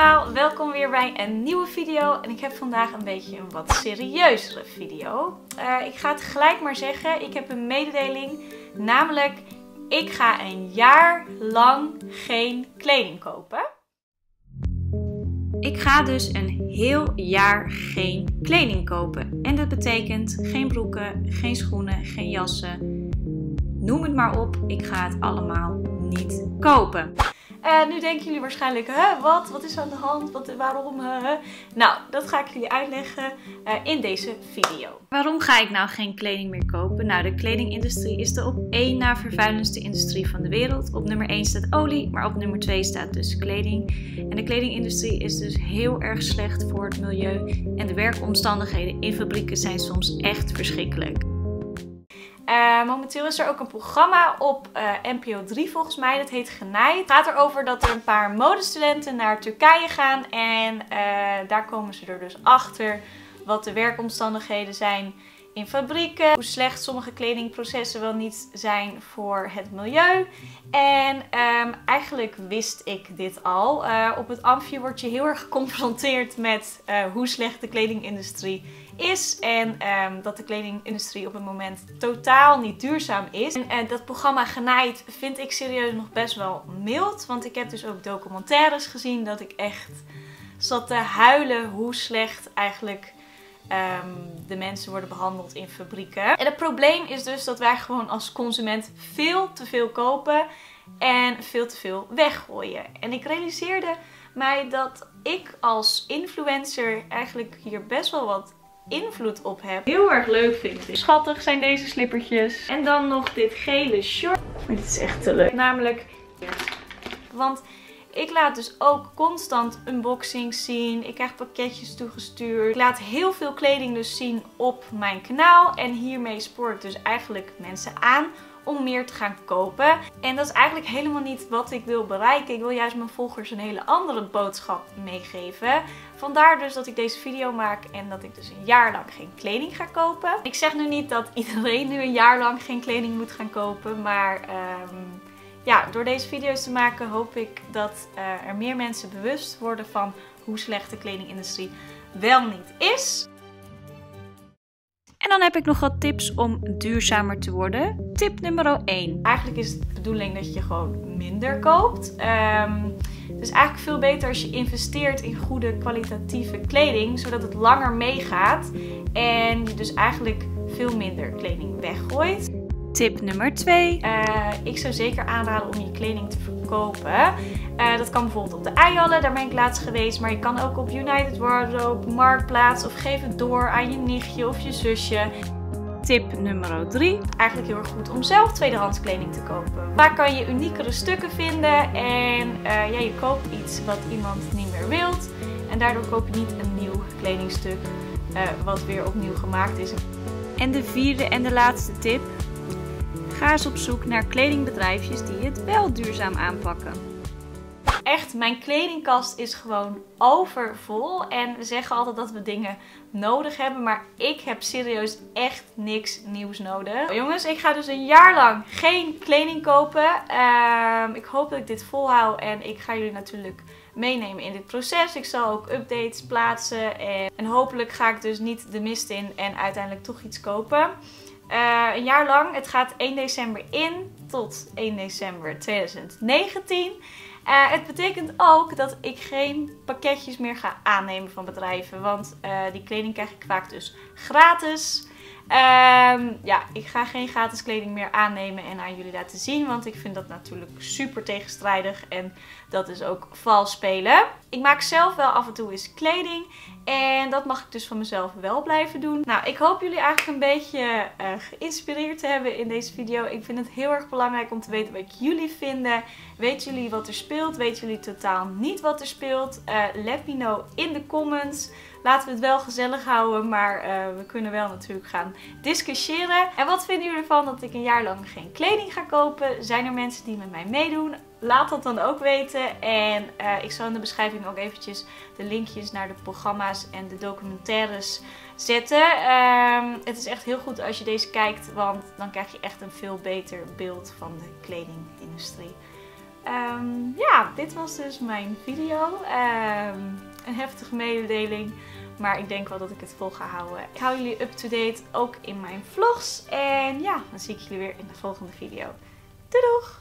allemaal, welkom weer bij een nieuwe video. En ik heb vandaag een beetje een wat serieuzere video. Uh, ik ga het gelijk maar zeggen, ik heb een mededeling. Namelijk, ik ga een jaar lang geen kleding kopen. Ik ga dus een heel jaar geen kleding kopen. En dat betekent geen broeken, geen schoenen, geen jassen. Noem het maar op, ik ga het allemaal niet kopen. En nu denken jullie waarschijnlijk, hè, wat? Wat is aan de hand? Wat, waarom? Hè? Nou, dat ga ik jullie uitleggen uh, in deze video. Waarom ga ik nou geen kleding meer kopen? Nou, de kledingindustrie is de op één na vervuilendste industrie van de wereld. Op nummer 1 staat olie, maar op nummer 2 staat dus kleding. En de kledingindustrie is dus heel erg slecht voor het milieu. En de werkomstandigheden in fabrieken zijn soms echt verschrikkelijk. Uh, momenteel is er ook een programma op uh, NPO 3 volgens mij. Dat heet Genaaid. Het gaat erover dat er een paar modestudenten naar Turkije gaan. En uh, daar komen ze er dus achter wat de werkomstandigheden zijn in fabrieken. Hoe slecht sommige kledingprocessen wel niet zijn voor het milieu. En um, eigenlijk wist ik dit al. Uh, op het Amfi word je heel erg geconfronteerd met uh, hoe slecht de kledingindustrie is. En um, dat de kledingindustrie op het moment totaal niet duurzaam is. En uh, dat programma Genaaid vind ik serieus nog best wel mild. Want ik heb dus ook documentaires gezien dat ik echt zat te huilen hoe slecht eigenlijk um, de mensen worden behandeld in fabrieken. En het probleem is dus dat wij gewoon als consument veel te veel kopen en veel te veel weggooien. En ik realiseerde mij dat ik als influencer eigenlijk hier best wel wat invloed op heb. Heel erg leuk vind ik. Schattig zijn deze slippertjes. En dan nog dit gele short. Maar dit is echt te leuk. Namelijk, want ik laat dus ook constant unboxings zien. Ik krijg pakketjes toegestuurd. Ik laat heel veel kleding dus zien op mijn kanaal. En hiermee spoor ik dus eigenlijk mensen aan om meer te gaan kopen. En dat is eigenlijk helemaal niet wat ik wil bereiken. Ik wil juist mijn volgers een hele andere boodschap meegeven. Vandaar dus dat ik deze video maak en dat ik dus een jaar lang geen kleding ga kopen. Ik zeg nu niet dat iedereen nu een jaar lang geen kleding moet gaan kopen, maar... Um, ja, door deze video's te maken hoop ik dat uh, er meer mensen bewust worden van hoe slecht de kledingindustrie wel niet is. En dan heb ik nog wat tips om duurzamer te worden. Tip nummer 1. Eigenlijk is het de bedoeling dat je gewoon minder koopt. Um, het is eigenlijk veel beter als je investeert in goede kwalitatieve kleding, zodat het langer meegaat en je dus eigenlijk veel minder kleding weggooit. Tip nummer 2. Uh, eh, ik zou zeker aanraden om je kleding te verkopen. Uh, dat kan bijvoorbeeld op de Eihallen, daar ben ik laatst geweest. Maar je kan ook op United Wardrobe, Marktplaats of geef het door aan je nichtje of je zusje. Tip nummer 3. Eigenlijk heel erg goed om zelf tweedehands kleding te kopen. Waar kan je uniekere stukken vinden en uh, ja, je koopt iets wat iemand niet meer wilt. En daardoor koop je niet een nieuw kledingstuk wat weer opnieuw gemaakt is. En de vierde en de laatste tip. Ga eens op zoek naar kledingbedrijfjes die het wel duurzaam aanpakken. Echt, mijn kledingkast is gewoon overvol. En we zeggen altijd dat we dingen nodig hebben. Maar ik heb serieus echt niks nieuws nodig. Jongens, ik ga dus een jaar lang geen kleding kopen. Uh, ik hoop dat ik dit volhoud. En ik ga jullie natuurlijk meenemen in dit proces. Ik zal ook updates plaatsen. En, en hopelijk ga ik dus niet de mist in en uiteindelijk toch iets kopen. Uh, een jaar lang. Het gaat 1 december in tot 1 december 2019. Uh, het betekent ook dat ik geen pakketjes meer ga aannemen van bedrijven. Want uh, die kleding krijg ik vaak dus gratis. Um, ja, ik ga geen gratis kleding meer aannemen en aan jullie laten zien. Want ik vind dat natuurlijk super tegenstrijdig. En dat is ook vals spelen. Ik maak zelf wel af en toe eens kleding. En dat mag ik dus van mezelf wel blijven doen. Nou, ik hoop jullie eigenlijk een beetje uh, geïnspireerd te hebben in deze video. Ik vind het heel erg belangrijk om te weten wat jullie vinden. Weten jullie wat er speelt? Weten jullie totaal niet wat er speelt? Uh, let me know in de comments. Laten we het wel gezellig houden, maar uh, we kunnen wel natuurlijk gaan discussiëren. En wat vinden jullie ervan dat ik een jaar lang geen kleding ga kopen? Zijn er mensen die met mij meedoen? Laat dat dan ook weten. En uh, ik zal in de beschrijving ook eventjes de linkjes naar de programma's en de documentaires zetten. Um, het is echt heel goed als je deze kijkt, want dan krijg je echt een veel beter beeld van de kledingindustrie. Ehm, ja, dit was dus mijn video. Ehm, een heftige mededeling. Maar ik denk wel dat ik het vol ga houden. Ik hou jullie up-to-date ook in mijn vlogs. En ja, dan zie ik jullie weer in de volgende video. Doei doeg!